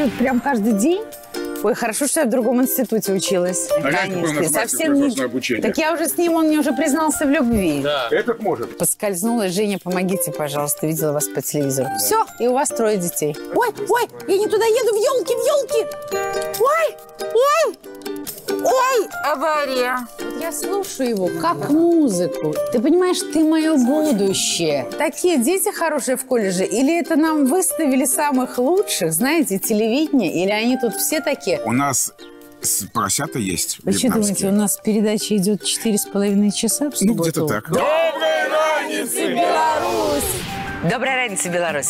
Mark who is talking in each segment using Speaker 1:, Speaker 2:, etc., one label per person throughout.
Speaker 1: Это у вас что, прям каждый день? Ой, хорошо, что я в другом институте училась.
Speaker 2: А мастер
Speaker 1: Совсем не...
Speaker 2: обучения?
Speaker 1: Так я уже с ним, он мне уже признался в любви.
Speaker 2: Этот может.
Speaker 1: Поскользнулась. Женя, помогите, пожалуйста. Видела вас по телевизору. Все, и у вас трое детей. Ой, ой, я не туда еду, в елки, в елки. Ой, ой, ой, авария. Я слушаю его, как музыку. Ты понимаешь, ты мое будущее. Такие дети хорошие в колледже. Или это нам выставили самых лучших, знаете, телевидение, или они тут все такие.
Speaker 2: У нас поросята есть
Speaker 1: Вы что думаете, у нас передача идет четыре с половиной часа в
Speaker 2: Ну,
Speaker 1: субботу?
Speaker 2: где-то так.
Speaker 3: Доброй раницы, Беларусь!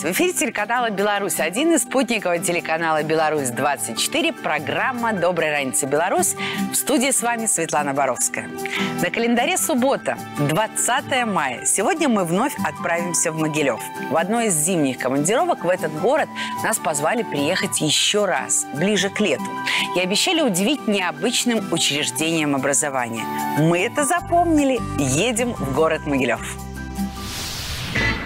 Speaker 3: В эфире телеканала «Беларусь». Один из спутникового телеканала «Беларусь-24». Программа «Доброй раницы, Беларусь». В студии с вами Светлана Боровская. На календаре суббота, 20 мая. Сегодня мы вновь отправимся в Могилев. В одной из зимних командировок в этот город нас позвали приехать еще раз, ближе к лету. И обещали удивить необычным учреждением образования. Мы это запомнили. Едем в город Могилев.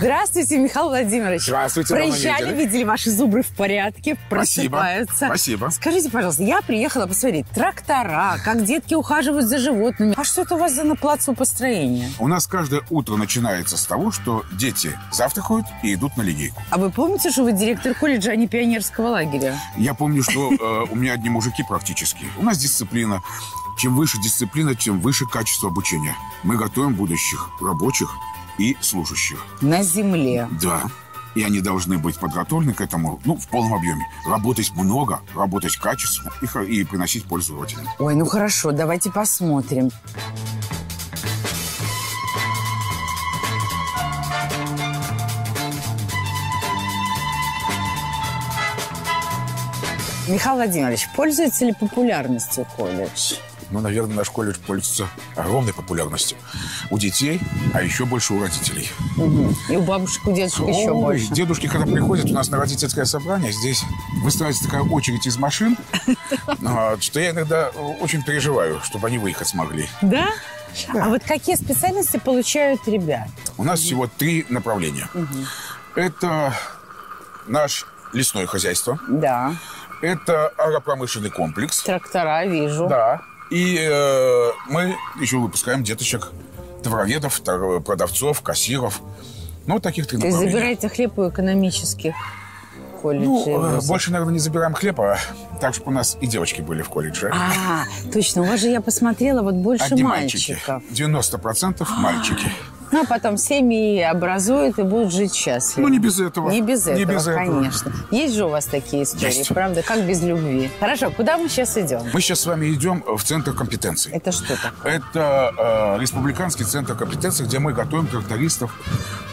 Speaker 1: Здравствуйте, Михаил Владимирович.
Speaker 2: Здравствуйте,
Speaker 1: Проезжали,
Speaker 2: видели.
Speaker 1: видели, ваши зубры в порядке, просыпаются.
Speaker 2: Спасибо.
Speaker 1: Скажите, пожалуйста, я приехала посмотреть трактора, как детки ухаживают за животными. А что это у вас за на плацу построение?
Speaker 2: У нас каждое утро начинается с того, что дети завтракают и идут на линейку.
Speaker 1: А вы помните, что вы директор колледжа, а не пионерского лагеря?
Speaker 2: Я помню, что э, у меня одни мужики практически. У нас дисциплина. Чем выше дисциплина, тем выше качество обучения. Мы готовим будущих рабочих и служащих.
Speaker 1: На земле.
Speaker 2: Да. И они должны быть подготовлены к этому, ну, в полном объеме. Работать много, работать качественно и, и приносить пользу родине.
Speaker 1: Ой, ну хорошо, давайте посмотрим. Михаил Владимирович, пользуется ли популярностью колледж?
Speaker 2: Ну, наверное, наш колледж пользуется огромной популярностью. У детей, а еще больше у родителей.
Speaker 1: И у бабушек, у дедушек еще
Speaker 2: Ой,
Speaker 1: больше.
Speaker 2: Дедушки, когда приходят у нас на родительское собрание, здесь выстраивается такая очередь из машин, а, что я иногда очень переживаю, чтобы они выехать смогли.
Speaker 1: Да? А вот какие специальности получают ребят?
Speaker 2: У нас всего три направления. Это наш лесное хозяйство,
Speaker 1: Да.
Speaker 2: это агропромышленный комплекс,
Speaker 1: Трактора вижу.
Speaker 2: да, и э, мы еще выпускаем деточек, товароведов, продавцов, кассиров. Ну, вот таких три
Speaker 1: То есть забираете хлеб у экономических колледжей?
Speaker 2: Ну, э, больше, наверное, не забираем хлеб, а так, чтобы у нас и девочки были в колледже.
Speaker 1: А, точно, у вас же я посмотрела, вот больше
Speaker 2: Одни мальчики.
Speaker 1: мальчиков.
Speaker 2: 90% мальчики.
Speaker 1: Ну, а потом семьи образуют и будут жить счастливо.
Speaker 2: Ну, не без этого.
Speaker 1: Не без этого,
Speaker 2: Не без этого.
Speaker 1: конечно. Есть же у вас такие истории,
Speaker 2: Есть.
Speaker 1: правда? Как без любви. Хорошо, куда мы сейчас идем?
Speaker 2: Мы сейчас с вами идем в Центр компетенций.
Speaker 1: Это что такое?
Speaker 2: Это э, Республиканский центр компетенций, где мы готовим трактористов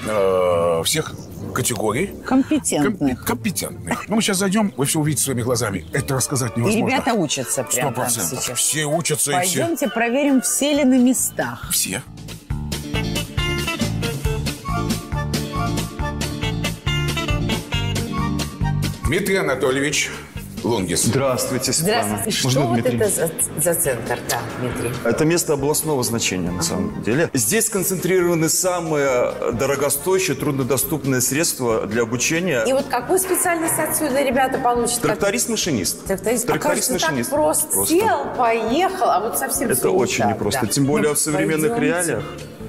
Speaker 2: э, всех категорий. Ком-
Speaker 1: Компетентных.
Speaker 2: компетентных. Ну, мы сейчас зайдем, вы все увидите своими глазами. Это рассказать
Speaker 1: И
Speaker 2: невозможно.
Speaker 1: ребята учатся прямо там
Speaker 2: процентов.
Speaker 1: сейчас.
Speaker 2: Все учатся и все.
Speaker 1: Пойдемте проверим, все ли на местах.
Speaker 2: Все. Дмитрий Анатольевич Лунгис.
Speaker 4: Здравствуйте, Светлана.
Speaker 1: Здравствуйте.
Speaker 4: Можно
Speaker 1: Что вот
Speaker 4: Дмитрий?
Speaker 1: это за, за центр, да, Дмитрий?
Speaker 4: Это место областного значения, на самом деле. Здесь сконцентрированы самые дорогостоящие, труднодоступные средства для обучения.
Speaker 1: И вот какую специальность отсюда ребята получат?
Speaker 4: Тракторист-машинист.
Speaker 1: Тракторист. Окажется, так
Speaker 4: Тракторист-машинист.
Speaker 1: просто.
Speaker 4: Просто.
Speaker 1: Сел, поехал, а вот совсем
Speaker 4: Это
Speaker 1: не
Speaker 4: очень
Speaker 1: так,
Speaker 4: непросто.
Speaker 1: да.
Speaker 4: Тем более
Speaker 1: Ну,
Speaker 4: в современных
Speaker 1: пойдемте.
Speaker 4: реалиях.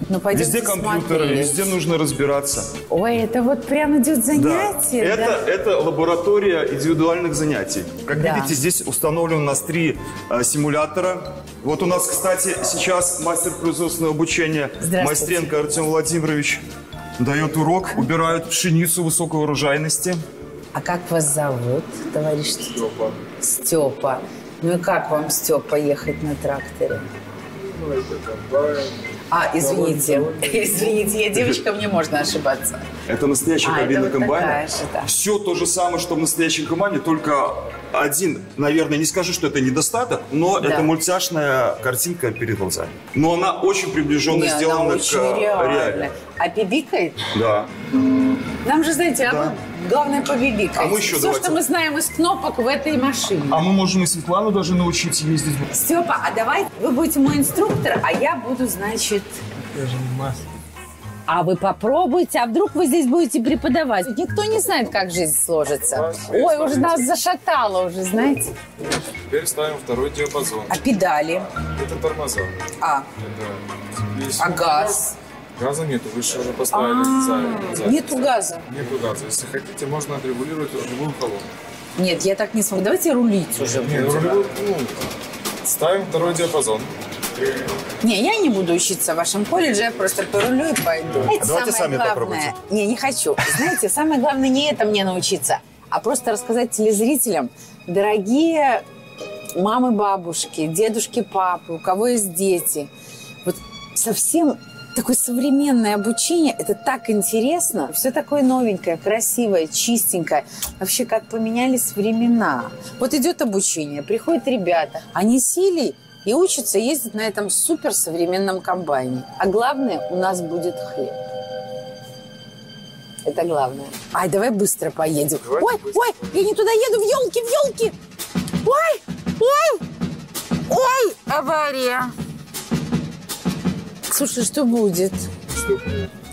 Speaker 1: Ну, пойдемте
Speaker 4: Везде компьютеры,
Speaker 1: смотреть.
Speaker 4: везде нужно разбираться.
Speaker 1: Ой, это вот прям идет
Speaker 4: Да.
Speaker 1: занятие,
Speaker 4: Это,
Speaker 1: да?
Speaker 4: это лаборатория индивидуальных занятий. Как
Speaker 1: Да.
Speaker 4: видите, здесь установлено у нас три э, симулятора. Вот у нас, кстати, сейчас мастер производственного обучения. Майстренко Артем Владимирович дает урок. Убирают пшеницу высокой урожайности.
Speaker 1: А как вас зовут, товарищ? Степа. Степа. Ну и как вам, Степа, ехать на тракторе? А, извините, извините, я девочка, мне можно ошибаться.
Speaker 4: Это настоящая
Speaker 1: А,
Speaker 4: кабина
Speaker 1: вот
Speaker 4: комбайна.
Speaker 1: такая же, да.
Speaker 4: Все то же самое, что в настоящем комбайне, только один, наверное, не скажу, что это недостаток, но
Speaker 1: Да.
Speaker 4: это мультяшная картинка перед глазами. Но она очень приближенно
Speaker 1: Не, она
Speaker 4: сделана
Speaker 1: очень
Speaker 4: к
Speaker 1: реальная.
Speaker 4: реалии.
Speaker 1: А пибикает?
Speaker 4: Да.
Speaker 1: Нам же, знаете, а мы, главное побибикать.
Speaker 4: А мы еще
Speaker 1: Все,
Speaker 4: давайте.
Speaker 1: что мы знаем из кнопок в этой машине.
Speaker 5: А мы можем и Светлану даже научить ездить.
Speaker 1: Степа, а давай вы будете мой инструктор, а я буду, значит... А вы попробуйте, а вдруг вы здесь будете преподавать? Никто не знает, как жизнь сложится. Ой, уже нас зашатало уже, знаете.
Speaker 6: Теперь ставим второй диапазон.
Speaker 1: А педали?
Speaker 6: Это тормоза.
Speaker 1: А,
Speaker 6: Это здесь
Speaker 1: а газ?
Speaker 6: Газа нету, вы же уже поставили за- за-
Speaker 1: А, Нету газа.
Speaker 6: Нету газа. Если хотите, можно отрегулировать рулевую колонку.
Speaker 1: Нет, я так не смогу. Давайте рулить уже.
Speaker 6: Нет, рулевую, ну, ставим второй диапазон.
Speaker 1: Не, я не буду учиться в вашем колледже, я просто порулю и пойду. Это
Speaker 4: давайте
Speaker 1: самое
Speaker 4: сами
Speaker 1: главное.
Speaker 4: попробуйте.
Speaker 1: Не, не хочу. Знаете, самое главное не это мне научиться, а просто рассказать телезрителям, дорогие мамы, бабушки, дедушки, папы, у кого есть дети, вот совсем такое современное обучение, это так интересно, все такое новенькое, красивое, чистенькое. Вообще, как поменялись времена. Вот идет обучение, приходят ребята, они сели и учатся ездить на этом суперсовременном комбайне. А главное, у нас будет хлеб. Это главное. Ай, давай быстро поедем. ой, ой, я не туда еду, в елки, в елки. Ой, ой, ой, авария. Слушай, что будет?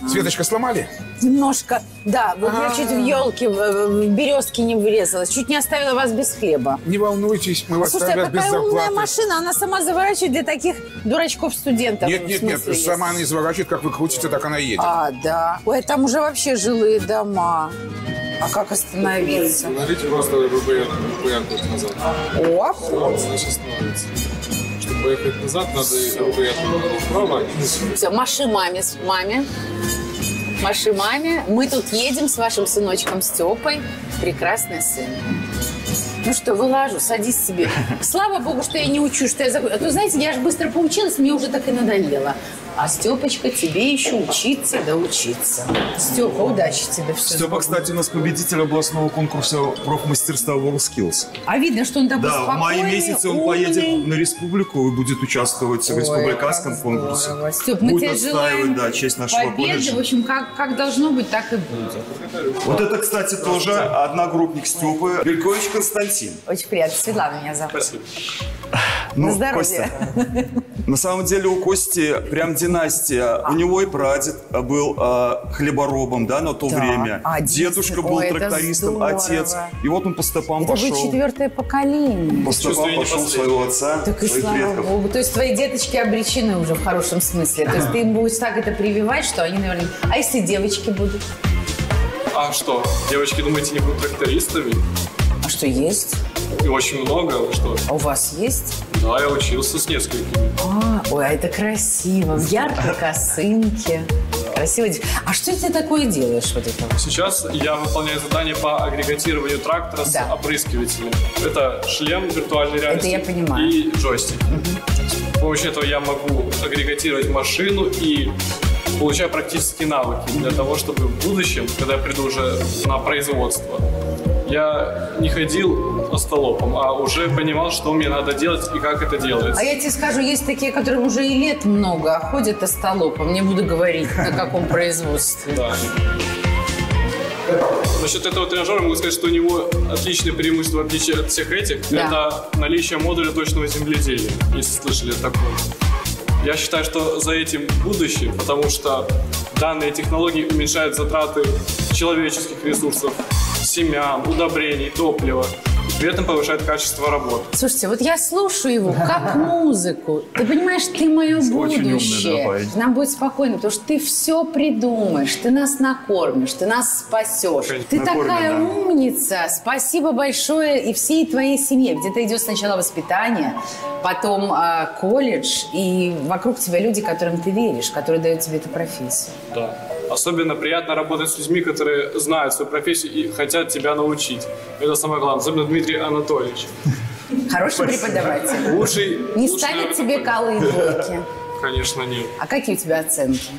Speaker 2: Светочка сломали?
Speaker 1: Немножко, да, вот я чуть в елке, в, в березке не врезалась, чуть не оставила вас без хлеба.
Speaker 2: Не волнуйтесь, мы вас
Speaker 1: Слушайте, а
Speaker 2: оставим без
Speaker 1: какая умная
Speaker 2: зарплаты.
Speaker 1: машина, она сама заворачивает для таких дурачков-студентов.
Speaker 2: Нет,
Speaker 1: в
Speaker 2: нет, нет,
Speaker 1: смысле,
Speaker 2: сама она изворачивает, как вы крутите, так она и едет.
Speaker 1: А, да. Ой, там уже вообще жилые дома. А как остановиться?
Speaker 6: Смотрите просто рубеянку назад.
Speaker 1: Оп.
Speaker 6: Вот, значит, становится. Чтобы поехать назад, надо рубеянку вправо.
Speaker 1: Все, маши маме, с- маме. Маши маме. Мы тут едем с вашим сыночком Степой. Прекрасный сын. Ну что, вылажу, садись себе. Слава богу, что я не учу, что я. А то, знаете, я же быстро поучилась, мне уже так и надоело. А Степочка, тебе еще учиться да учиться. Степа, удачи тебе. Все
Speaker 5: Степа, кстати, у нас победитель областного конкурса профмастерства WorldSkills.
Speaker 1: А видно, что он такой
Speaker 5: Да, в мае месяце он
Speaker 1: умный.
Speaker 5: поедет на республику и будет участвовать в
Speaker 1: Ой,
Speaker 5: республиканском
Speaker 1: как
Speaker 5: конкурсе.
Speaker 1: Степ, мы
Speaker 5: Будет
Speaker 1: тебе желаем
Speaker 5: да, честь нашего
Speaker 1: победы.
Speaker 5: колледжа.
Speaker 1: В общем, как, как должно быть, так и будет.
Speaker 5: Вот это, кстати, тоже одногруппник Степы, Белькович Константин.
Speaker 1: Очень приятно. Светлана меня зовут.
Speaker 6: Спасибо.
Speaker 5: Ну,
Speaker 1: На здоровье.
Speaker 5: Костя, на самом деле у Кости прям династия. У него и прадед был а, хлеборобом, да, на то
Speaker 1: Да.
Speaker 5: время.
Speaker 1: А,
Speaker 5: Дедушка был
Speaker 1: Ой, это
Speaker 5: трактористом,
Speaker 1: здорово.
Speaker 5: отец. И вот он по стопам
Speaker 1: Это
Speaker 5: пошел.
Speaker 1: четвертое поколение.
Speaker 5: По стопам пошел своего отца,
Speaker 1: Так и
Speaker 5: своих
Speaker 1: слава
Speaker 5: предков.
Speaker 1: богу. То есть твои деточки обречены уже в хорошем смысле. То есть ты им будешь так это прививать, что они, наверное... А если девочки будут?
Speaker 6: А что, девочки, думаете, не будут трактористами?
Speaker 1: А что, есть?
Speaker 6: И очень много, вы что?
Speaker 1: А у вас есть?
Speaker 6: Да, я учился с несколькими.
Speaker 1: А, ой, а это красиво. В яркой косынке. Красиво. А что ты такое делаешь вот это?
Speaker 6: Сейчас я выполняю задание по агрегатированию трактора с
Speaker 1: Да.
Speaker 6: опрыскивателем. Это шлем виртуальной реальности
Speaker 1: я понимаю.
Speaker 6: и джойстик. С помощью этого я могу агрегатировать машину и получаю практические навыки для того, чтобы в будущем, когда я приду уже на производство, я не ходил остолопом, а уже понимал, что мне надо делать и как это делается.
Speaker 1: А я тебе скажу, есть такие, которым уже и лет много, а ходят остолопом. Не буду говорить, на каком производстве.
Speaker 6: Да. Насчет этого тренажера могу сказать, что у него отличное преимущество в отличие от всех этих.
Speaker 1: Да.
Speaker 6: Это наличие модуля точного земледелия, если слышали такое. Я считаю, что за этим будущее, потому что данные технологии уменьшают затраты человеческих ресурсов, семян, удобрений, топлива, и при этом повышают качество работы.
Speaker 1: Слушайте, вот я слушаю его как музыку. Ты понимаешь, ты мое
Speaker 5: умный,
Speaker 1: будущее.
Speaker 5: да, парень.
Speaker 1: Нам будет спокойно, потому что ты все придумаешь, ты нас накормишь, ты нас спасешь. Ты
Speaker 5: Накормим,
Speaker 1: такая
Speaker 5: да.
Speaker 1: умница. Спасибо большое и всей твоей семье. Где-то идет сначала воспитание, потом а, колледж, и вокруг тебя люди, которым ты веришь, которые дают тебе эту профессию.
Speaker 6: Да. Особенно приятно работать с людьми, которые знают свою профессию и хотят тебя научить. Это самое главное. Особенно Дмитрий Анатольевич.
Speaker 1: Хороший преподаватель.
Speaker 6: Лучший...
Speaker 1: Не
Speaker 6: лучший,
Speaker 1: ставит
Speaker 6: наверное,
Speaker 1: тебе колы и двойки.
Speaker 6: Конечно, нет.
Speaker 1: А какие у тебя оценки?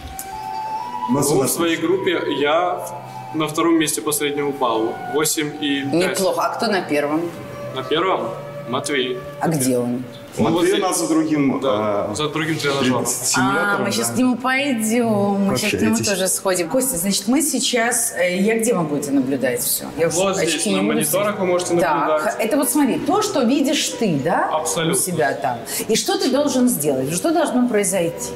Speaker 6: Ну, в своей группе я на втором месте по среднему баллу. 8 и 5.
Speaker 1: Неплохо. А кто на первом?
Speaker 6: На первом Матвей.
Speaker 1: А где он?
Speaker 6: Он вот
Speaker 5: Матвей
Speaker 6: здесь-
Speaker 5: у нас за другим
Speaker 6: Да,
Speaker 5: э,
Speaker 6: за другим тренажером.
Speaker 1: А, мы сейчас
Speaker 5: да.
Speaker 1: к нему пойдем, мы сейчас к нему тоже сходим. Костя, значит, мы сейчас... э, Я где вы будете наблюдать все? Я
Speaker 6: Вот
Speaker 1: очки
Speaker 6: здесь
Speaker 1: не
Speaker 6: на мониторах вы можете наблюдать.
Speaker 1: Так, это вот смотри, то, что видишь ты, да?
Speaker 6: Абсолютно.
Speaker 1: У себя там. И что ты должен сделать? Что должно произойти?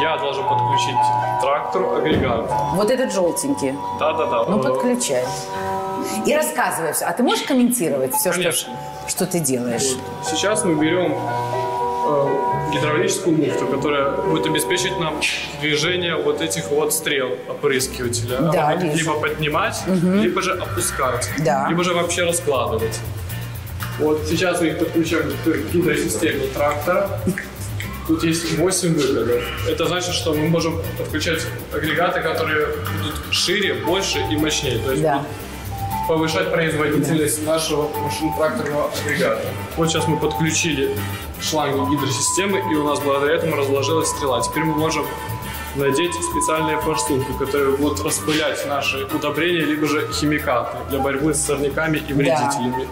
Speaker 6: Я должен подключить трактор, агрегат.
Speaker 1: Вот этот желтенький.
Speaker 6: Да-да-да.
Speaker 1: Ну, подключай. И рассказывай все. А ты можешь комментировать все, что,
Speaker 6: Конечно.
Speaker 1: что ты делаешь?
Speaker 6: Сейчас мы берем э, гидравлическую муфту, которая будет обеспечить нам движение вот этих вот стрел опрыскивателя.
Speaker 1: Да, вижу.
Speaker 6: либо поднимать, либо же опускать,
Speaker 1: Да.
Speaker 6: либо же вообще раскладывать. Вот сейчас мы их подключаем к гидросистеме трактора. Тут есть 8 выходов. Это значит, что мы можем подключать агрегаты, которые будут шире, больше и мощнее. То есть
Speaker 1: Да.
Speaker 6: Повышать производительность нашего машино-тракторного агрегата. Вот сейчас мы подключили шланги гидросистемы, и у нас благодаря этому разложилась стрела. Теперь мы можем надеть специальные форсунки, которые будут распылять наши удобрения, либо же химикаты для борьбы с сорняками и вредителями.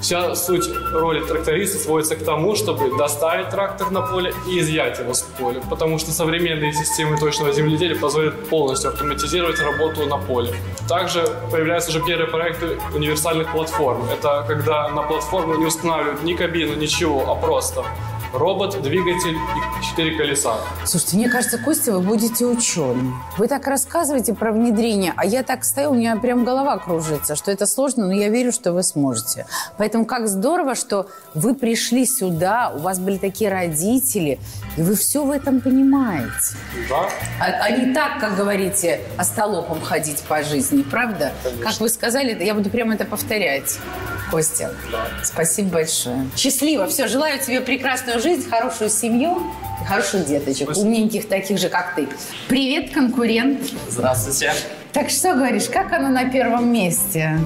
Speaker 6: Вся суть роли тракториста сводится к тому, чтобы доставить трактор на поле и изъять его с поля, потому что современные системы точного земледелия позволят полностью автоматизировать работу на поле. Также появляются уже первые проекты универсальных платформ. Это когда на платформу не устанавливают ни кабину, ничего, а просто робот, двигатель и четыре колеса.
Speaker 1: Слушайте, мне кажется, Костя, вы будете ученым. Вы так рассказываете про внедрение, а я так стою, у меня прям голова кружится, что это сложно, но я верю, что вы сможете. Поэтому как здорово, что вы пришли сюда, у вас были такие родители, и вы все в этом понимаете.
Speaker 6: Да?
Speaker 1: А, а не так, как говорите, остолопом ходить по жизни, правда? Как вы сказали, я буду прямо это повторять. Костя, спасибо большое. Счастливо, все, желаю тебе прекрасную жизнь, хорошую семью и хороших деточек,
Speaker 6: Спасибо.
Speaker 1: умненьких таких же, как ты. Привет, конкурент.
Speaker 7: Здравствуйте.
Speaker 1: Так что говоришь, как оно на первом месте?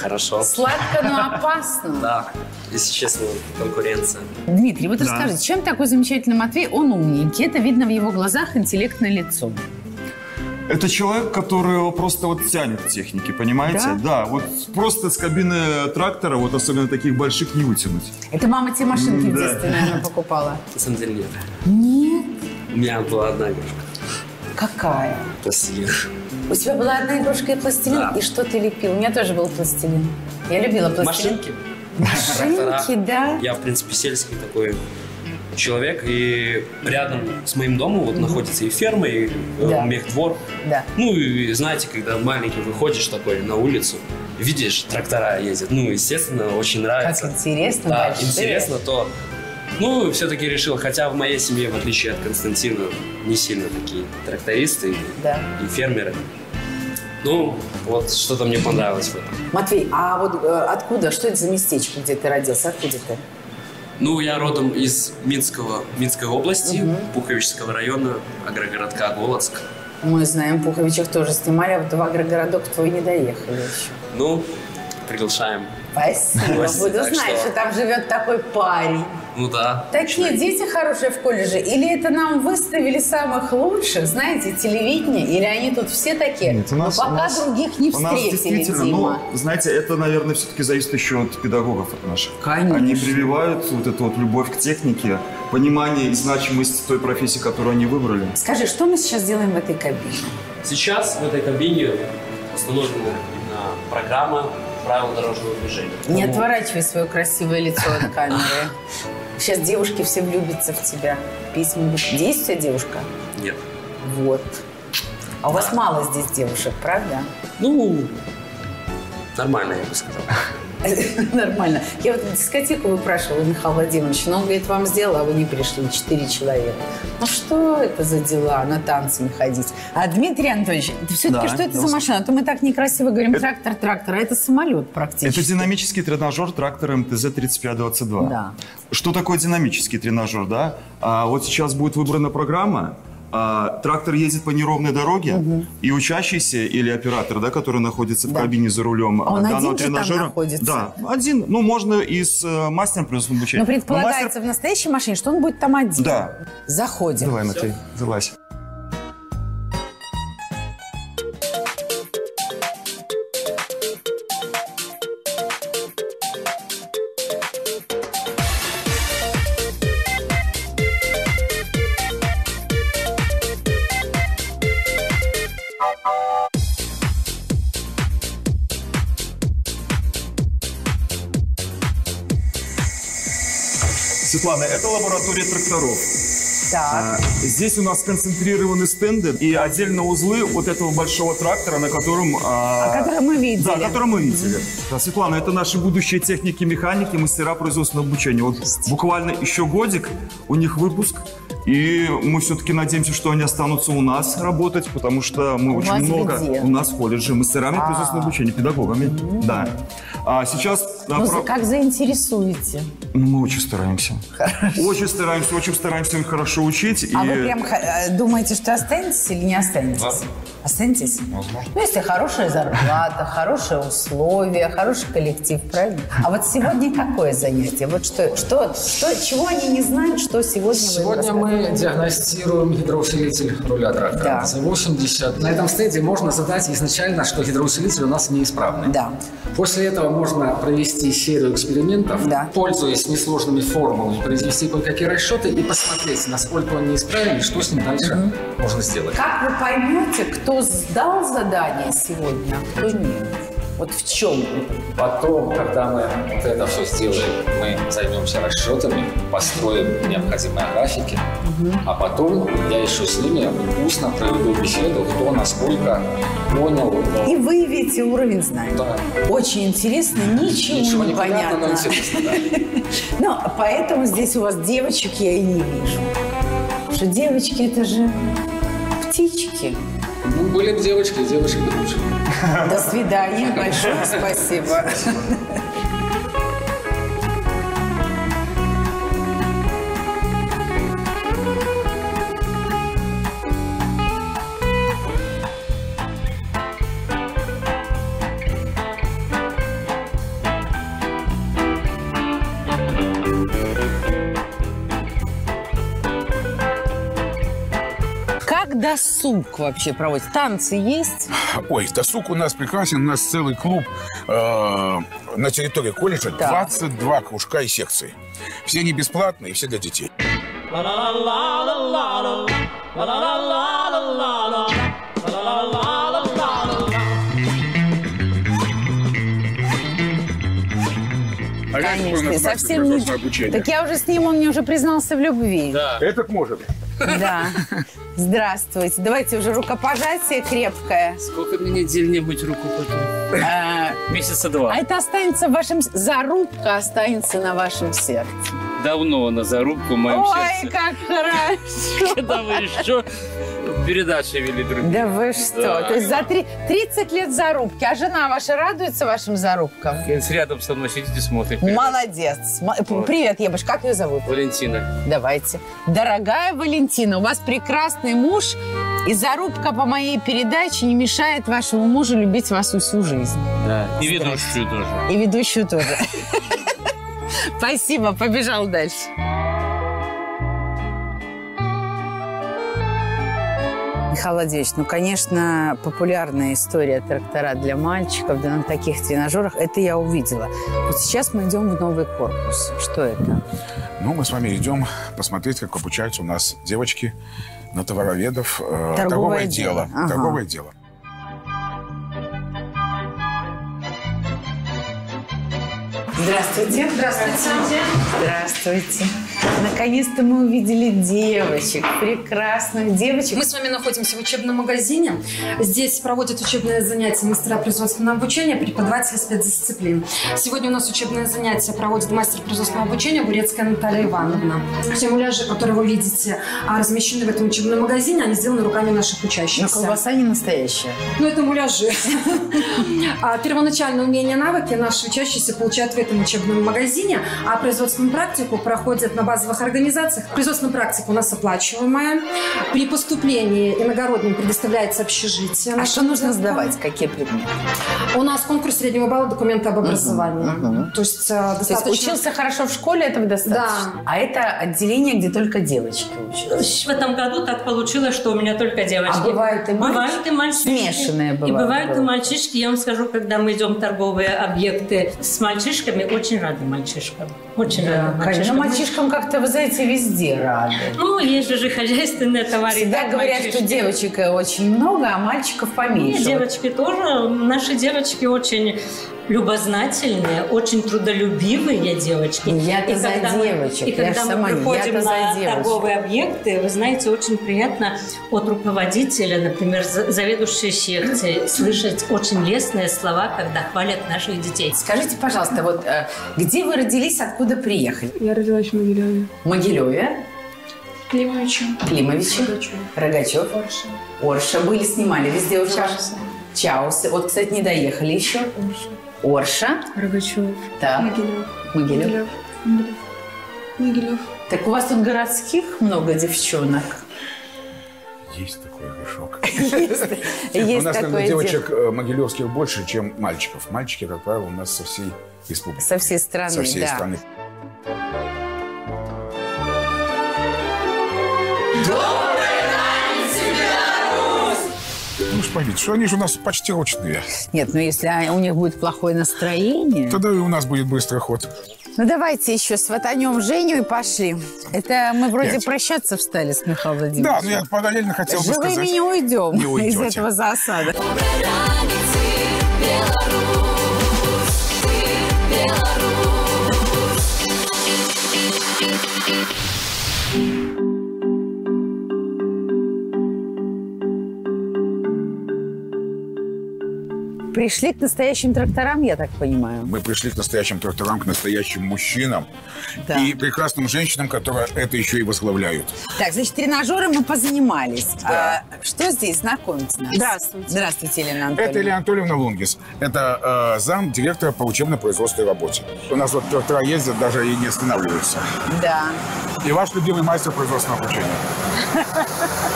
Speaker 7: Хорошо.
Speaker 1: Сладко, но опасно.
Speaker 7: Да, если честно, конкуренция.
Speaker 1: Дмитрий, вот расскажите, чем такой замечательный Матвей? Он умненький, это видно в его глазах, интеллект на лицо.
Speaker 5: Это человек, которого просто вот тянет к технике, понимаете?
Speaker 1: Да?
Speaker 5: Да? вот просто с кабины трактора, вот особенно таких больших, не вытянуть.
Speaker 1: Это мама тебе машинки в
Speaker 5: Да.
Speaker 1: детстве, наверное, покупала.
Speaker 7: На самом деле нет.
Speaker 1: Нет.
Speaker 7: У меня была одна игрушка.
Speaker 1: Какая?
Speaker 7: Пластилин.
Speaker 1: У тебя была одна игрушка и пластилин?
Speaker 7: Да.
Speaker 1: И что ты лепил? У меня тоже был пластилин. Я любила пластилин.
Speaker 7: Машинки.
Speaker 1: Машинки, да.
Speaker 7: Я, в принципе, сельский такой человек. И рядом с моим домом вот находится и ферма, и э,
Speaker 1: Да.
Speaker 7: мехдвор.
Speaker 1: Да.
Speaker 7: Ну, и знаете, когда маленький выходишь такой на улицу, видишь, трактора ездят. Ну, естественно, очень нравится.
Speaker 1: Как интересно,
Speaker 7: Да,
Speaker 1: большие.
Speaker 7: интересно, то... Ну, все-таки решил, хотя в моей семье, в отличие от Константина, не сильно такие трактористы
Speaker 1: Да.
Speaker 7: и фермеры. Ну, вот что-то мне понравилось в этом.
Speaker 1: Матвей, а вот э, откуда, что это за местечко, где ты родился? Откуда ты?
Speaker 7: Ну, я родом из Минского, Минской области, Пуховического района, агрогородка Голодск.
Speaker 1: Мы знаем, Пуховичах тоже снимали, а вот в агрогородок твой не доехали еще.
Speaker 7: Ну, приглашаем.
Speaker 1: Спасибо.
Speaker 7: Гости,
Speaker 1: Буду знать,
Speaker 7: что-
Speaker 1: что там живет такой парень.
Speaker 7: Ну да.
Speaker 1: Такие дети хорошие в колледже? Или это нам выставили самых лучших, знаете, телевидение? Или они тут все такие?
Speaker 5: Нет, у нас-
Speaker 1: Но пока
Speaker 5: у нас-
Speaker 1: других не
Speaker 5: У нас
Speaker 1: встретили,
Speaker 5: действительно,
Speaker 1: Дима.
Speaker 5: ну, знаете, это, наверное, все-таки зависит еще от педагогов от наших.
Speaker 1: Конечно.
Speaker 5: Они прививают вот эту вот любовь к технике, понимание и значимость той профессии, которую они выбрали.
Speaker 1: Скажи, что мы сейчас делаем в этой кабине?
Speaker 7: Сейчас в этой кабине установлена именно программа правил дорожного движения.
Speaker 1: Не отворачивай свое красивое лицо от камеры. Сейчас девушки все влюбятся в тебя. Письма. Есть у тебя девушка?
Speaker 7: Нет.
Speaker 1: Вот. А у вас мало здесь девушек, правда?
Speaker 7: Ну, нормально, я бы сказал.
Speaker 1: Нормально. Я вот дискотеку выпрашивала у Михаила Владимировича, но он говорит, вам сделал, а вы не пришли, четыре человека. Ну что это за дела, на танцы не ходить? А Дмитрий Анатольевич, это все-таки
Speaker 5: Да,
Speaker 1: что это за машина? А то мы так некрасиво говорим трактор, трактор, а это самолет практически.
Speaker 5: Это динамический тренажер трактора МТЗ-3522.
Speaker 1: Да.
Speaker 5: Что такое динамический тренажер, да? А, вот сейчас будет выбрана программа, а, трактор ездит по неровной дороге, и учащийся или оператор, да, который находится в
Speaker 1: Да.
Speaker 5: кабине за рулем
Speaker 1: А он
Speaker 5: данного
Speaker 1: один там
Speaker 5: тренажера.
Speaker 1: находится?
Speaker 5: Да, один. Ну, можно и с э, мастером плюс обучения.
Speaker 1: Но предполагается
Speaker 5: мастер-
Speaker 1: в настоящей машине, что он будет там один.
Speaker 5: Да.
Speaker 1: Заходим.
Speaker 5: Давай, Матвей, залазь.
Speaker 4: Светлана, это лаборатория тракторов.
Speaker 1: Так.
Speaker 4: А, Здесь у нас сконцентрированы стенды и отдельно узлы вот этого большого трактора, на котором...
Speaker 1: А который мы видели.
Speaker 4: Да, который мы видели. Да, Светлана, это наши будущие техники, механики, мастера производственного обучения. Вот буквально еще годик, у них выпуск, и мы все-таки надеемся, что они останутся у нас работать, потому что мы
Speaker 1: У
Speaker 4: очень много
Speaker 1: где?
Speaker 4: у нас в колледже мастерами производственного обучения, педагогами. Да. А сейчас... а,
Speaker 1: Ну,
Speaker 4: про-
Speaker 1: как заинтересуете?
Speaker 4: ну, мы очень стараемся. Очень стараемся, очень стараемся их хорошо учить.
Speaker 1: А
Speaker 4: и...
Speaker 1: вы прям э, думаете, что останетесь или не останетесь? Останетесь? Возможно. Ну, если хорошая зарплата, хорошие условия, хороший коллектив, правильно? А вот сегодня какое занятие? Вот что, что, что чего они не знают, что сегодня
Speaker 8: Сегодня мы диагностируем гидроусилитель руля трактора.
Speaker 1: Да.
Speaker 8: За 80. На этом стенде можно задать изначально, что гидроусилитель у нас неисправный.
Speaker 1: Да.
Speaker 8: После этого можно провести серию экспериментов,
Speaker 1: Да.
Speaker 8: пользуясь несложными формулами, произвести кое-какие расчеты и посмотреть, насколько он неисправен и что с ним дальше можно сделать.
Speaker 1: Как вы поймете, кто сдал задание сегодня, а кто нет? Вот в чем?
Speaker 8: Потом, когда мы вот это все сделаем, мы займемся расчетами, построим необходимые графики, а потом я еще с ними устно проведу беседу, кто насколько понял.
Speaker 1: И выявите уровень знаний.
Speaker 8: Да.
Speaker 1: Очень интересно, ничего,
Speaker 8: Ничего
Speaker 1: не
Speaker 8: но
Speaker 1: понятно.
Speaker 8: да.
Speaker 1: Ну, поэтому здесь у вас девочек я и не вижу. Потому что девочки это же птички.
Speaker 8: Ну, были бы девочки, девочки бы лучше.
Speaker 1: До свидания, большое спасибо. Досуг вообще проводится? Танцы есть?
Speaker 2: Ой, досуг у нас прекрасен. У нас целый клуб э, на территории колледжа.
Speaker 1: Так.
Speaker 2: 22 кружка и секции. Все они бесплатные, все для детей. А
Speaker 1: Конечно, совсем не... Так я уже с ним, он мне уже признался в любви.
Speaker 2: Этот может.
Speaker 1: Да. Здравствуйте. Давайте уже рукопожатие крепкое.
Speaker 9: Сколько мне недель не быть руку потом?
Speaker 1: А,
Speaker 9: Месяца два.
Speaker 1: а это останется в вашем... Зарубка останется на вашем сердце.
Speaker 9: Давно на зарубку в моем
Speaker 1: Ой,
Speaker 9: сердце.
Speaker 1: как хорошо.
Speaker 9: Когда вы еще передачи вели другие.
Speaker 1: Да вы что?
Speaker 9: Да.
Speaker 1: То есть за три- 30 лет зарубки. А жена ваша радуется вашим зарубкам?
Speaker 9: Рядом со мной сидите, смотрит.
Speaker 1: Молодец. М- Привет, Ебаш. Как ее зовут?
Speaker 9: Валентина.
Speaker 1: Давайте. Дорогая Валентина, у вас прекрасный муж, и зарубка по моей передаче не мешает вашему мужу любить вас всю жизнь.
Speaker 9: Да. И ведущую тоже.
Speaker 1: И ведущую тоже. Спасибо, побежал дальше. Михаил Владимирович, ну, конечно, популярная история трактора для мальчиков, да на таких тренажерах, это я увидела. Вот сейчас мы идем в новый корпус. Что это?
Speaker 2: Ну, мы с вами идем посмотреть, как обучаются у нас девочки на товароведов. э,
Speaker 1: Торговое
Speaker 2: дело.
Speaker 1: дело. Ага.
Speaker 2: Торговое дело.
Speaker 1: Здравствуйте. Здравствуйте. Здравствуйте. Наконец-то мы увидели девочек, прекрасных девочек.
Speaker 10: Мы с вами находимся в учебном магазине. Здесь проводят учебные занятия мастера производственного обучения, преподаватели спецдисциплин. Сегодня у нас учебное занятие проводит мастер производственного обучения Бурецкая Наталья Ивановна. Все муляжи, которые вы видите, а, размещены в этом учебном магазине, они сделаны руками наших
Speaker 1: Но
Speaker 10: учащихся.
Speaker 1: колбаса не настоящая.
Speaker 10: Ну, это муляжи. А Первоначальные умения, навыки наши учащиеся получают в этом учебном магазине, а производственную практику проходят на базовых организациях. Производственная практика у нас оплачиваемая. При поступлении иногородним предоставляется общежитие.
Speaker 1: А что нужно сдавать? Какие предметы?
Speaker 10: У нас конкурс среднего балла документы об образовании. То есть э,
Speaker 1: То есть
Speaker 10: достаточно...
Speaker 1: учился хорошо в школе, этого достаточно?
Speaker 10: Да.
Speaker 1: А это отделение, где только девочки учатся?
Speaker 11: В этом году так получилось, что у меня только девочки.
Speaker 1: А бывают и мальчики?
Speaker 11: Бывают и мальчишки.
Speaker 1: Смешанные
Speaker 11: И
Speaker 1: бывают,
Speaker 11: бывают и
Speaker 1: бывают.
Speaker 11: мальчишки. Я вам скажу, когда мы идем в торговые объекты с мальчишками, очень рады мальчишкам. Очень рады
Speaker 1: Конечно,
Speaker 11: мальчишкам.
Speaker 1: мальчишкам как-то, вы знаете, везде рады.
Speaker 11: Ну, есть же хозяйственные товары.
Speaker 1: Всегда
Speaker 11: да,
Speaker 1: говорят, что
Speaker 11: мальчишки.
Speaker 1: девочек очень много, а мальчиков поменьше.
Speaker 11: Нет, девочки тоже. Наши девочки очень любознательные, очень трудолюбивые девочки.
Speaker 1: Я-то
Speaker 11: И
Speaker 1: за
Speaker 11: когда мы-
Speaker 1: девочек,
Speaker 11: И
Speaker 1: я
Speaker 11: когда мы
Speaker 1: сама
Speaker 11: приходим на
Speaker 1: девочек.
Speaker 11: торговые объекты, вы знаете, очень приятно от руководителя, например, за- заведующей секцией, слышать очень лестные слова, когда хвалят наших детей.
Speaker 1: Скажите, пожалуйста, вот э, где вы родились, откуда приехали?
Speaker 10: Я родилась в Могилеве.
Speaker 1: Могилеве?
Speaker 10: Климовича.
Speaker 1: Климовичи?
Speaker 10: Рогачев.
Speaker 1: Рогачев?
Speaker 10: Орша.
Speaker 1: Орша. Были, снимали везде уже?
Speaker 10: Чаусы.
Speaker 1: Чаусы. Вот, кстати, не доехали еще. Орша.
Speaker 10: Рогачев.
Speaker 1: Так.
Speaker 10: Могилев.
Speaker 1: Могилев.
Speaker 10: Могилев. Могилев.
Speaker 1: Так у вас тут городских много девчонок?
Speaker 2: Есть такой грешок.
Speaker 1: Есть,
Speaker 2: У
Speaker 1: есть
Speaker 2: нас, наверное, девочек э, могилевских больше, чем мальчиков. Мальчики, как правило, у нас со всей республики.
Speaker 1: Со всей страны,
Speaker 2: Со всей страны. Ну, уж поймите, что они же у нас почти ручные.
Speaker 1: Нет, ну если а, у них будет плохое настроение...
Speaker 2: Тогда и у нас будет быстрый ход.
Speaker 1: Ну давайте еще сватанем Женю и пошли. Это мы вроде
Speaker 2: Пять.
Speaker 1: прощаться встали с Михаилом
Speaker 2: Да,
Speaker 1: Владимировичем.
Speaker 2: но я параллельно хотел бы
Speaker 1: Живыми
Speaker 2: сказать...
Speaker 1: не уйдем
Speaker 2: Не
Speaker 1: из этого засада. Пришли к настоящим тракторам, я так понимаю.
Speaker 2: Мы пришли к настоящим тракторам, к настоящим мужчинам
Speaker 1: Да.
Speaker 2: и прекрасным женщинам, которые это еще и возглавляют.
Speaker 1: Так, значит, тренажеры мы позанимались. А, что здесь? Знакомьте нас.
Speaker 10: Здравствуйте.
Speaker 1: Здравствуйте, Елена Анатольевна.
Speaker 2: Это Илья Анатольевна Лунгис. Это э, зам директора по учебно-производственной работе. У нас вот трактора ездят, даже и не останавливаются.
Speaker 1: Да.
Speaker 2: И ваш любимый мастер производственного обучения.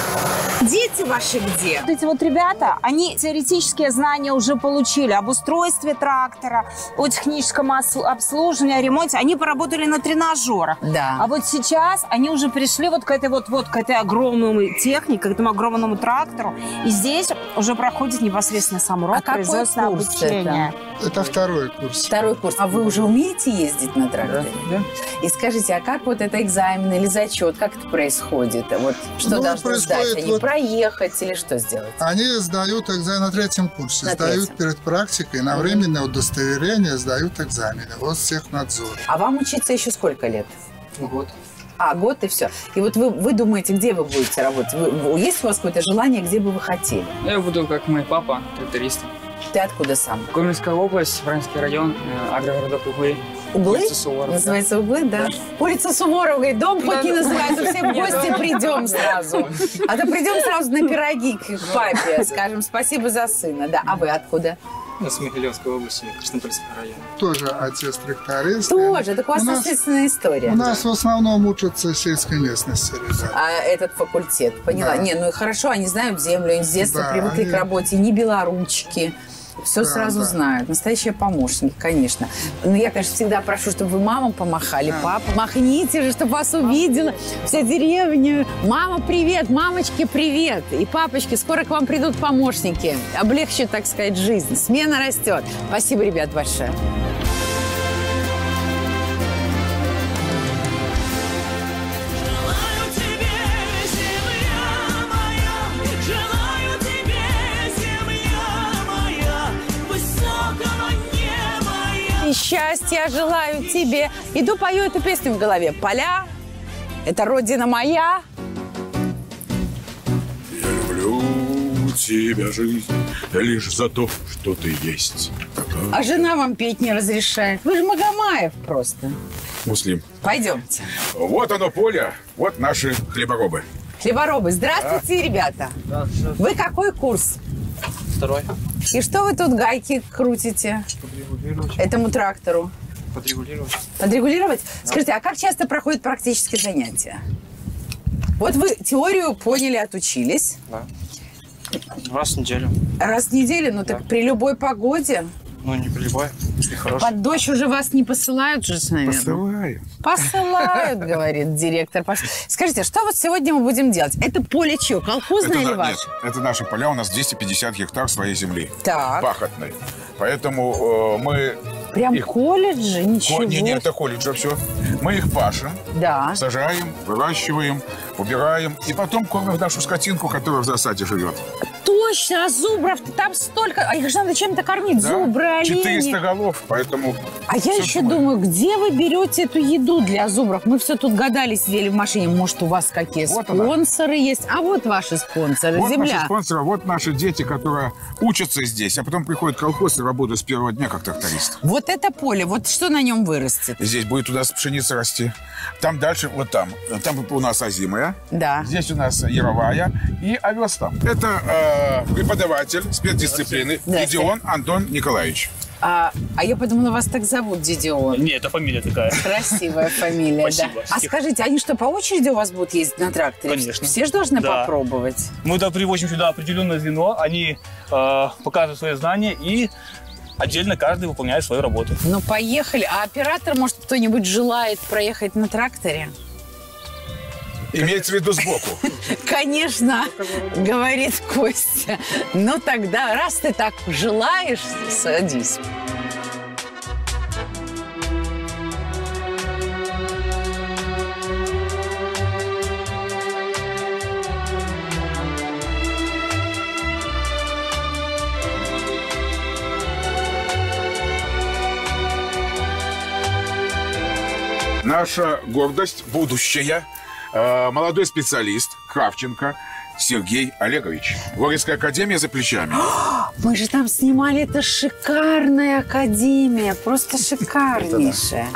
Speaker 1: Дети ваши где?
Speaker 12: Вот эти вот ребята, они теоретические знания уже получили об устройстве трактора, о техническом обслуживании, о ремонте. Они поработали на тренажерах.
Speaker 1: Да.
Speaker 12: А вот сейчас они уже пришли вот к этой вот, вот к этой огромной технике, к этому огромному трактору. И здесь уже проходит непосредственно сам урок
Speaker 1: А какой
Speaker 12: производственного
Speaker 1: курс
Speaker 12: обучения.
Speaker 13: Это второй курс.
Speaker 1: Второй курс. А вы уже умеете ездить на тракторе?
Speaker 13: Да.
Speaker 1: И скажите, а как вот это экзамен или зачет, как это происходит? Вот что
Speaker 13: Ну,
Speaker 1: должны сдать?
Speaker 13: происходит
Speaker 1: Они
Speaker 13: вот-
Speaker 1: проехать или что сделать?
Speaker 13: Они сдают экзамен на третьем курсе.
Speaker 1: На
Speaker 13: сдают
Speaker 1: третьем.
Speaker 13: перед практикой, на временное удостоверение сдают экзамены. Вот технадзор.
Speaker 1: А вам учиться еще сколько лет?
Speaker 13: Год.
Speaker 1: А, год и все. И вот вы, вы думаете, где вы будете работать? Вы- есть у вас какое-то желание, где бы вы хотели?
Speaker 14: Я буду как мой папа, тракторист.
Speaker 1: Ты откуда сам?
Speaker 14: Гомельская область, Вранский район, э, агрогородок Углы.
Speaker 1: Углы?
Speaker 14: Улица Суворова, да.
Speaker 1: Называется углы, да? Улица Суворова, говорит, дом хоть не называется, все в гости придем сразу. А то придем сразу на пироги к папе, скажем спасибо за сына. Да, а вы откуда?
Speaker 14: Я с Могилевской области, Краснопольского района.
Speaker 13: Тоже отец тракторист.
Speaker 1: Тоже, так у вас наследственная история.
Speaker 13: У нас в основном учатся сельской местности ребята.
Speaker 1: А этот факультет, поняла?
Speaker 13: Да.
Speaker 1: Не, ну и хорошо, они знают землю, они с детства
Speaker 13: Да,
Speaker 1: привыкли
Speaker 13: они-
Speaker 1: к работе, не белоручки. Все
Speaker 13: Да,
Speaker 1: сразу знают. Настоящие помощники, конечно. Но я, конечно, всегда прошу, чтобы вы мамам помахали, папа. Махните же, чтобы вас увидела вся деревня. Мама, привет! Мамочки, привет! И папочки, скоро к вам придут помощники. Облегчит, так сказать, жизнь. Смена растет. Спасибо, ребят, большое. Счастья желаю тебе. Иду, пою эту песню в голове. Поля, это родина моя.
Speaker 2: Я люблю тебя, жизнь, лишь за то, что ты есть.
Speaker 1: А жена вам петь не разрешает. Вы же Магомаев просто.
Speaker 2: Муслим.
Speaker 1: Пойдемте.
Speaker 2: Вот оно поле, вот наши хлеборобы.
Speaker 1: Хлеборобы, здравствуйте, ребята. Вы какой курс?
Speaker 14: Второй.
Speaker 1: И что вы тут гайки крутите
Speaker 14: Подрегулировать.
Speaker 1: этому трактору?
Speaker 14: Подрегулировать.
Speaker 1: Подрегулировать? Скажите, а как часто проходят практические занятия? Вот вы теорию поняли, отучились.
Speaker 14: Да. Раз в неделю.
Speaker 1: Раз в неделю, ну так при любой погоде.
Speaker 14: Ну, не при любой, при хорошей.
Speaker 1: Под дождь уже вас не посылают же, наверное.
Speaker 2: Посылаем.
Speaker 1: Посылают, говорит директор. Скажите, что вот сегодня мы будем делать? Это поле чье? Колхозное
Speaker 2: Это,
Speaker 1: или
Speaker 2: на-
Speaker 1: ваше?
Speaker 2: нет, это наши поля, у нас 250 гектар своей земли.
Speaker 1: Так.
Speaker 2: Пахотной. Поэтому э, мы...
Speaker 1: Прям
Speaker 2: их-
Speaker 1: колледжи? Ничего.
Speaker 2: Не, не, это колледжа все. Мы их пашем,
Speaker 1: Да.
Speaker 2: сажаем, выращиваем, убираем. И потом кормим нашу скотинку, которая в засаде живет.
Speaker 1: Точно, а зубров там столько. А их же надо чем-то кормить.
Speaker 2: Да,
Speaker 1: Зубры, олени.
Speaker 2: 400 голов, поэтому...
Speaker 1: А я еще
Speaker 2: нормально.
Speaker 1: думаю, где вы берете эту еду для зубров? Мы все тут гадали, сидели в машине. Может, у вас какие
Speaker 2: Вот она.
Speaker 1: спонсоры есть? А вот ваши спонсоры.
Speaker 2: Вот наши
Speaker 1: Земля.
Speaker 2: спонсоры, вот наши дети, которые учатся здесь, а потом приходят в колхоз и работают с первого дня как тракторист.
Speaker 1: Вот это поле, вот что на нем вырастет?
Speaker 2: Здесь будет у нас пшеница расти. Там дальше, вот там. Там у нас озимая.
Speaker 1: Да.
Speaker 2: Здесь у нас яровая и овес там. Это э, преподаватель спецдисциплины. Гедеон Антон Николаевич.
Speaker 1: А, а я подумала, вас так зовут, Дидион.
Speaker 9: Нет, это фамилия такая.
Speaker 1: Красивая фамилия, да.
Speaker 9: Спасибо.
Speaker 1: А скажите, они что, по очереди у вас будут ездить на тракторе?
Speaker 9: Конечно.
Speaker 1: Все же должны
Speaker 9: Да.
Speaker 1: попробовать.
Speaker 9: Мы туда привозим сюда определенное звено, они э, показывают свои знания и отдельно каждый выполняет свою работу.
Speaker 1: Ну, поехали. А оператор, может, кто-нибудь желает проехать на тракторе?
Speaker 2: Имеется в виду сбоку.
Speaker 1: Конечно, говорит Костя. Ну тогда, раз ты так желаешь, садись.
Speaker 2: Наша гордость, будущее, э, молодой специалист Кравченко Сергей Олегович. Горецкая академия за плечами.
Speaker 1: Мы же там снимали, это шикарная академия, просто шикарнейшая.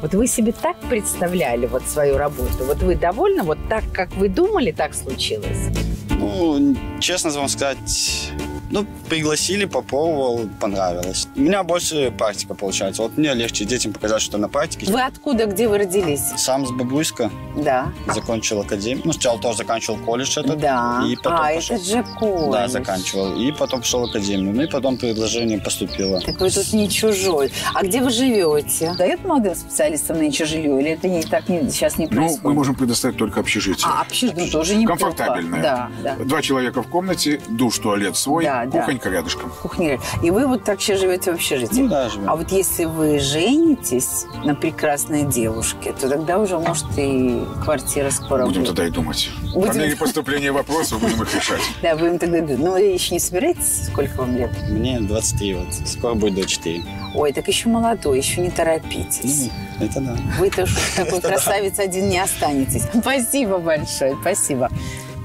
Speaker 1: Вот вы себе так представляли вот свою работу? Вот вы довольны? Вот так, как вы думали, так случилось?
Speaker 15: Ну, честно вам сказать, ну, пригласили, попробовал, понравилось. У меня больше практика получается. Вот мне легче детям показать, что на практике.
Speaker 1: Вы откуда, где вы родились?
Speaker 15: Сам с Бабруйска.
Speaker 1: Да.
Speaker 15: Закончил академию. Ну, сначала тоже заканчивал колледж этот.
Speaker 1: Да.
Speaker 15: И потом
Speaker 1: а,
Speaker 15: пошел.
Speaker 1: это же колледж.
Speaker 15: Да, заканчивал. И потом пошел в академию. Ну и потом предложение поступило.
Speaker 1: Так вы тут не чужой. А где вы живете? Дает молодым специалистам нынче жилье? Или это не, так не, сейчас не
Speaker 2: Ну,
Speaker 1: происходит?
Speaker 2: мы можем предоставить только общежитие.
Speaker 1: А, общежитие ну, тоже неплохо.
Speaker 2: Комфортабельное.
Speaker 1: Да, да.
Speaker 2: Два человека в комнате, душ, туалет свой,
Speaker 1: Да, да.
Speaker 2: кухонька рядышком.
Speaker 1: Кухня. И вы вот так сейчас живете в общежитии?
Speaker 15: Ну да, живем.
Speaker 1: А вот если вы женитесь на прекрасной девушке, то тогда уже, может, и квартира скоро
Speaker 2: Будем
Speaker 1: будет.
Speaker 2: тогда и думать. По
Speaker 1: Будем.
Speaker 2: мере поступления вопросов будем их решать.
Speaker 1: Да, будем тогда думать. Ну, вы еще не собираетесь? Сколько вам лет?
Speaker 15: Мне 23 вот. Скоро будет 24.
Speaker 1: Ой, так еще молодой, еще не торопитесь.
Speaker 15: Это да.
Speaker 1: Вы тоже такой красавец один не останетесь. Спасибо большое, спасибо.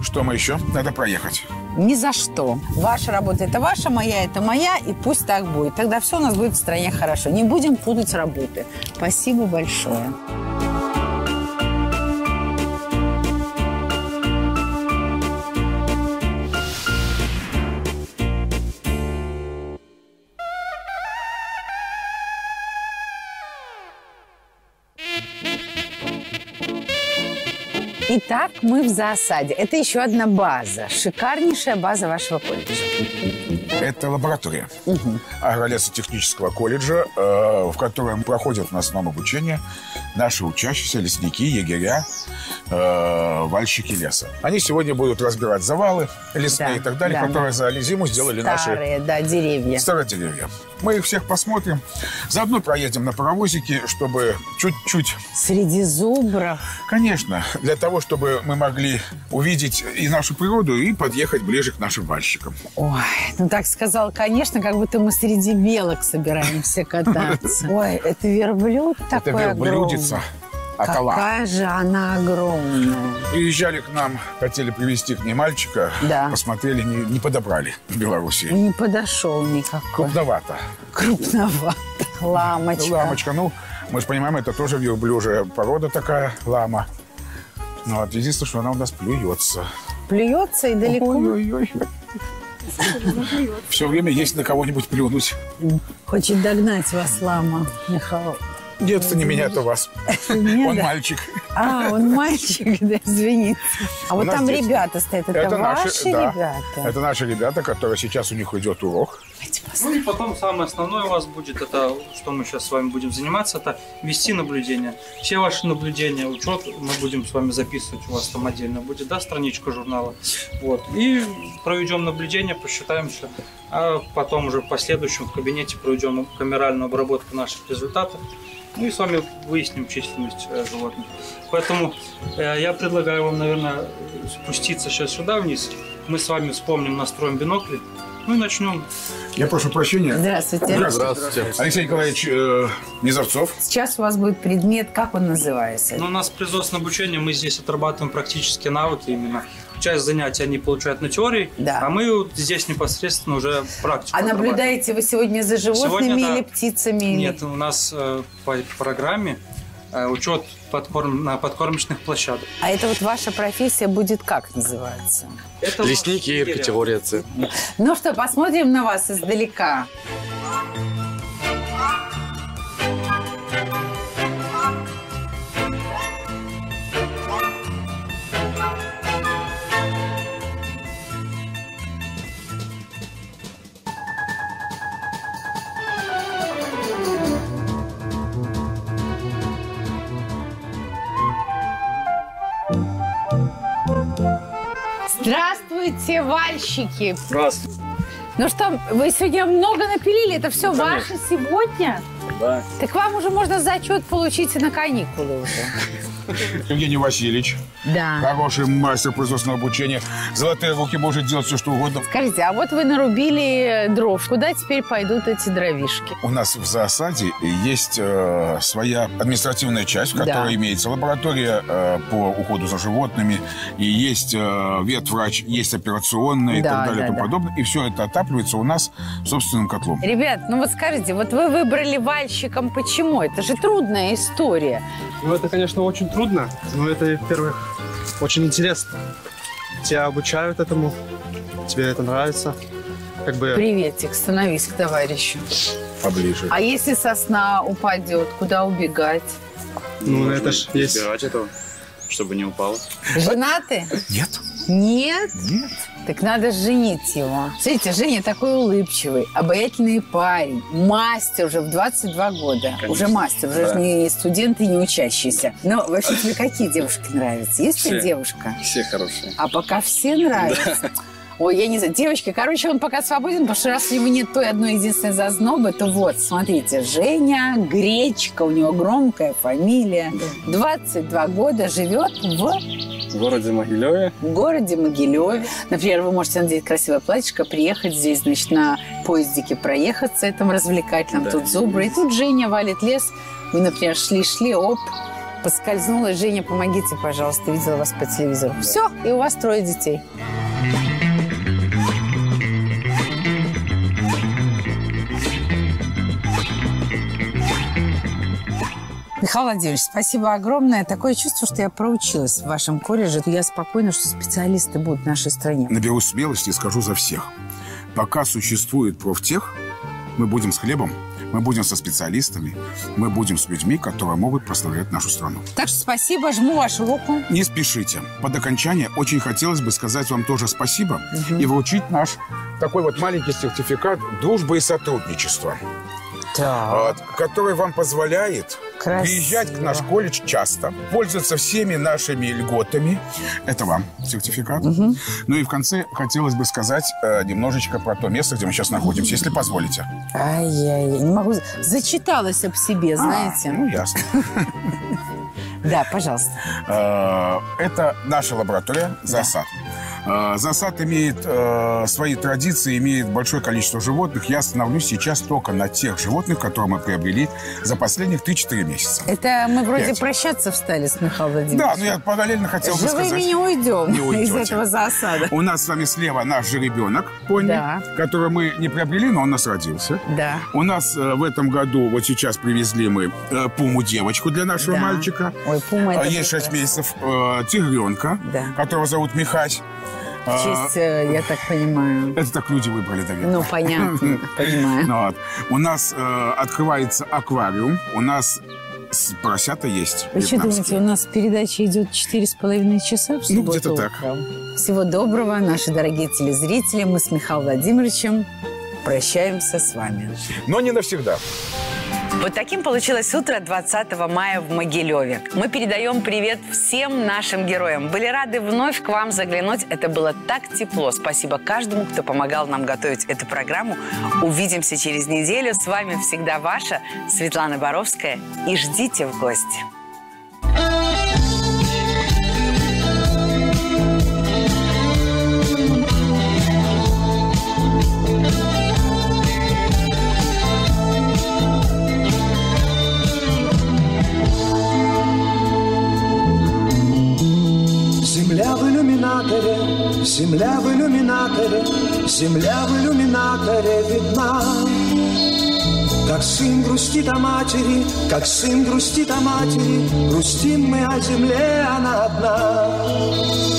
Speaker 2: Что мы еще? Надо проехать.
Speaker 1: Ни за что. Ваша работа – это ваша, моя – это моя, и пусть так будет. Тогда все у нас будет в стране хорошо. Не будем путать работы. Спасибо большое. Итак, мы в засаде. Это еще одна база. Шикарнейшая база вашего колледжа.
Speaker 2: Это лаборатория агролесотехнического колледжа, э, в котором проходят в основном обучение наши учащиеся, лесники, егеря, э, вальщики леса. Они сегодня будут разбирать завалы лесные
Speaker 1: Да,
Speaker 2: и так далее,
Speaker 1: да,
Speaker 2: которые
Speaker 1: да.
Speaker 2: за зиму сделали
Speaker 1: Старые, да, деревья.
Speaker 2: наши старые деревья. Мы их всех посмотрим. Заодно проедем на паровозике, чтобы чуть-чуть...
Speaker 1: Среди зубров.
Speaker 2: Конечно, для того, чтобы мы могли увидеть и нашу природу, и подъехать ближе к нашим вальщикам.
Speaker 1: Ой, ну так сказал, конечно, как будто мы среди белок собираемся кататься. Ой, это верблюд такой
Speaker 2: Это верблюдица
Speaker 1: огромный.
Speaker 2: Атала.
Speaker 1: Какая же она огромная.
Speaker 2: Приезжали к нам, хотели привезти к ней мальчика.
Speaker 1: Да.
Speaker 2: Посмотрели, не, не подобрали в Беларуси.
Speaker 1: Не подошел никакой.
Speaker 2: Крупновато.
Speaker 1: Крупновато. Ламочка.
Speaker 2: Ламочка, ну, мы же понимаем, это тоже верблюжья порода такая, лама. Ну, вот единственное, что она у нас плюется.
Speaker 1: Плюется и далеко.
Speaker 2: Ой-ой-ой. Все время есть на кого-нибудь плюнуть.
Speaker 1: Хочет догнать вас, лама, Михаил.
Speaker 2: Нет, это не меня, это вас.
Speaker 1: Нет,
Speaker 2: Он
Speaker 1: да?
Speaker 2: мальчик.
Speaker 1: А, он мальчик, да, извините. А
Speaker 2: У
Speaker 1: вот там
Speaker 2: здесь-
Speaker 1: ребята стоят. Это, ваши
Speaker 2: да.
Speaker 1: ребята?
Speaker 2: Это наши ребята, которые сейчас у них идет урок.
Speaker 16: Ну и потом самое основное у вас будет, это что мы сейчас с вами будем заниматься, это вести наблюдение. Все ваши наблюдения, учет мы будем с вами записывать, у вас там отдельно будет, да, страничка журнала. Вот. И проведем наблюдение, посчитаем все. А потом уже в последующем в кабинете проведем камеральную обработку наших результатов. Ну и с вами выясним численность э, животных. Поэтому э, я предлагаю вам, наверное, спуститься сейчас сюда вниз мы с вами вспомним, настроим бинокли, ну и начнем.
Speaker 2: Я прошу прощения.
Speaker 1: Здравствуйте.
Speaker 2: Здравствуйте. Алексей Николаевич э, Низовцов.
Speaker 1: Сейчас у вас будет предмет, как он называется?
Speaker 16: Ну, у нас производственное обучение, мы здесь отрабатываем практические навыки именно. Часть занятий они получают на теории,
Speaker 1: Да.
Speaker 16: а мы вот здесь непосредственно уже практику
Speaker 1: А наблюдаете вы сегодня за животными
Speaker 16: Сегодня, да.
Speaker 1: или птицами?
Speaker 16: Нет, у нас э, по программе э, учет подкорм... на подкормочных площадках.
Speaker 1: А это вот ваша профессия будет как называться?
Speaker 7: Лесники и птица.
Speaker 1: Ну что, посмотрим на вас издалека. Здравствуйте, вальщики!
Speaker 7: Здравствуйте.
Speaker 1: Ну что, вы сегодня много напилили? Это все ваше сегодня?
Speaker 7: Да.
Speaker 1: Так вам уже можно зачет получить и на каникулы уже.
Speaker 2: Евгений Васильевич.
Speaker 1: Да.
Speaker 2: Хороший мастер производственного обучения. Золотые руки может делать все, что угодно.
Speaker 1: Скажите, а вот вы нарубили дров. Куда теперь пойдут эти дровишки?
Speaker 2: У нас в засаде есть э, своя административная часть, в
Speaker 1: Да.
Speaker 2: которой имеется лаборатория э, по уходу за животными, и есть э, ветврач, есть операционная и
Speaker 1: Да,
Speaker 2: так далее
Speaker 1: да,
Speaker 2: и тому
Speaker 1: да.
Speaker 2: подобное. И все это отапливается у нас собственным котлом.
Speaker 1: Ребят, ну вот скажите, вот вы выбрали вальщиком почему? Это же трудная история.
Speaker 17: Ну, это, конечно, очень трудно, но это, во-первых, очень интересно. Тебя обучают этому, тебе это нравится. Как бы...
Speaker 1: Приветик, становись к товарищу.
Speaker 2: Поближе.
Speaker 1: А если сосна упадет, куда убегать?
Speaker 17: Ну, это ж есть...
Speaker 7: Этого, чтобы не упало.
Speaker 1: Женаты?
Speaker 2: Нет.
Speaker 1: Нет?
Speaker 2: Нет.
Speaker 1: Так надо женить его. Смотрите, Женя такой улыбчивый, обаятельный парень, мастер уже в 22 года.
Speaker 7: Конечно.
Speaker 1: Уже мастер, уже
Speaker 7: Да.
Speaker 1: не студент и не учащийся. Но вообще тебе какие девушки нравятся? Есть ли
Speaker 7: Все.
Speaker 1: девушка?
Speaker 7: Все хорошие.
Speaker 1: А пока все нравятся. Ой, я не знаю, девочки, короче, он пока свободен, потому что раз у него нет той одной единственной зазнобы, то вот, смотрите, Женя Гречка, у него громкая фамилия, 22 года, живет в
Speaker 7: В городе Могилеве.
Speaker 1: в городе Могилеве. Например, вы можете надеть красивое платьишко, приехать здесь, значит, на поездике проехаться, этом развлекательном.
Speaker 7: Да.
Speaker 1: Тут зубры. И тут Женя валит лес. Вы, например, шли-шли, оп, поскользнулась. Женя, помогите, пожалуйста. Видела вас по телевизору. Все, и у вас трое детей. Михаил Владимирович, спасибо огромное. Такое чувство, что я проучилась в вашем колледже. Я спокойна, что специалисты будут в нашей стране.
Speaker 2: Наберусь смелости и скажу за всех. Пока существует профтех, мы будем с хлебом, мы будем со специалистами, мы будем с людьми, которые могут прославлять нашу страну.
Speaker 1: Так что спасибо, жму вашу руку.
Speaker 2: Не спешите. Под окончание очень хотелось бы сказать вам тоже спасибо и вручить наш такой вот маленький сертификат дружбы и сотрудничества, вот, который вам позволяет
Speaker 1: Красиво.
Speaker 2: приезжать к наш колледж часто, пользоваться всеми нашими льготами. Это вам сертификат. Ну и в конце хотелось бы сказать э, немножечко про то место, где мы сейчас находимся, если позволите.
Speaker 1: Ай-яй, не могу. Зачиталась об себе, знаете.
Speaker 2: Ну, ясно.
Speaker 1: Да, пожалуйста.
Speaker 2: Э, Это наша лаборатория «Засад». Э, «Засад» имеет э, свои традиции, имеет большое количество животных. Я остановлюсь сейчас только на тех животных, которые мы приобрели за последних 3-4 месяца.
Speaker 1: Это мы вроде
Speaker 2: Пять.
Speaker 1: прощаться встали с Михаилом Владимировичем.
Speaker 2: Да, но я параллельно хотел бы
Speaker 1: Живыми
Speaker 2: сказать...
Speaker 1: не уйдем
Speaker 2: Не
Speaker 1: из этого засада.
Speaker 2: У нас с вами слева наш же ребенок, пони,
Speaker 1: Да.
Speaker 2: который мы не приобрели, но он у нас родился.
Speaker 1: Да.
Speaker 2: У нас э, в этом году, вот сейчас привезли мы э, пуму девочку для нашего
Speaker 1: Да.
Speaker 2: мальчика.
Speaker 1: Ой, пума
Speaker 2: Есть 6
Speaker 1: прекрасно.
Speaker 2: месяцев э, тигренка,
Speaker 1: Да.
Speaker 2: которого зовут Михась.
Speaker 1: В честь, э, я так понимаю.
Speaker 2: Это так люди выбрали, наверное.
Speaker 1: Ну, понятно, понимаю.
Speaker 2: Ну, вот. У нас э, открывается аквариум. У нас поросята есть.
Speaker 1: Вы что думаете, у нас передача идет четыре с половиной часа в
Speaker 2: Ну,
Speaker 1: субботу
Speaker 2: где-то так.
Speaker 1: Всего доброго, наши дорогие телезрители. Мы с Михаилом Владимировичем прощаемся с вами.
Speaker 2: Но не навсегда.
Speaker 3: Вот таким получилось утро 20 мая в Могилеве. Мы передаем привет всем нашим героям. Были рады вновь к вам заглянуть. Это было так тепло. Спасибо каждому, кто помогал нам готовить эту программу. Увидимся через неделю. С вами всегда ваша Светлана Боровская. И ждите в гости.
Speaker 18: Земля в иллюминаторе, земля в иллюминаторе видна. Как сын грустит о матери, как сын грустит о матери, Грустим мы о земле, она одна.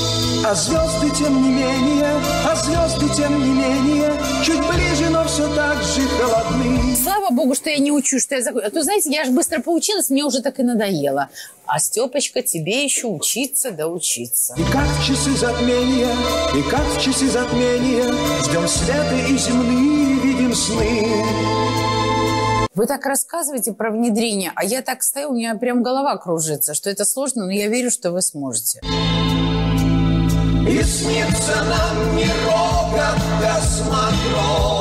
Speaker 18: А звезды тем не менее, а звезды тем не менее, Чуть ближе, но все так же холодны.
Speaker 1: Слава богу, что я не учу, что я закон... А то, знаете, я же быстро поучилась, мне уже так и надоело. А, Степочка, тебе еще учиться да учиться.
Speaker 18: И как в часы затмения, и как в часы затмения, Ждем света и земные видим сны.
Speaker 1: Вы так рассказываете про внедрение, а я так стою, у меня прям голова кружится, что это сложно, но я верю, что вы сможете.
Speaker 18: И снится нам не рокот космодрома,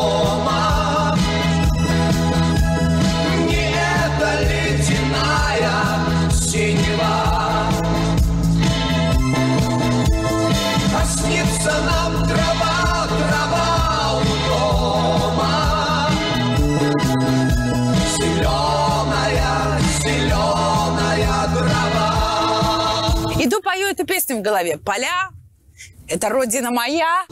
Speaker 18: Не эта ледяная синева, А снится нам трава, трава у дома, Зеленая, зеленая трава.
Speaker 1: Иду пою эту песню в голове. Поля, это родина моя.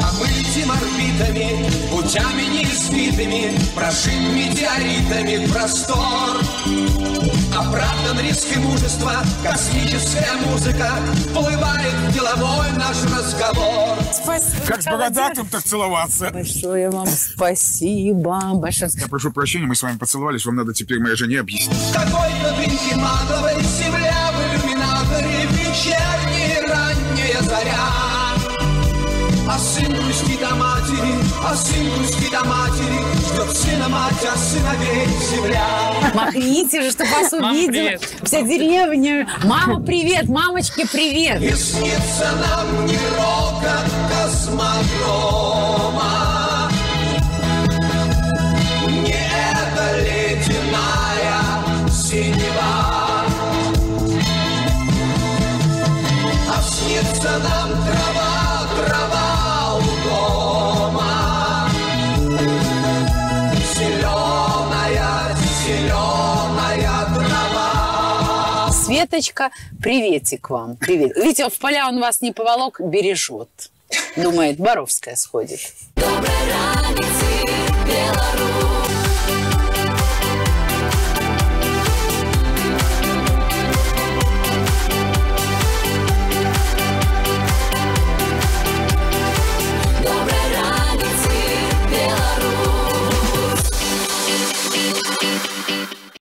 Speaker 18: А мы летим орбитами, путями неизвитыми, Прошим метеоритами простор. Оправдан риск и мужество, космическая музыка Плывает в деловой наш разговор.
Speaker 1: Спасибо.
Speaker 2: Как с бородатым так целоваться.
Speaker 1: Большое вам спасибо. Большое
Speaker 2: Я прошу прощения, мы с вами поцеловались, вам надо теперь моей жене объяснить.
Speaker 18: Какой-то дымки матовой земля сын грустит о матери, а сын грустит о матери Ждет сына мать, а сыновей земля
Speaker 1: Махните же, чтобы вас увидела. Вся деревня. Мама, привет. Мамочки, привет.
Speaker 18: И снится нам не рокот космодрома Не эта ледяная синева А снится нам трава
Speaker 1: Светочка, приветик вам. Привет. Видите, в поля он вас не поволок, бережет. Думает, Боровская сходит.
Speaker 19: Беларусь.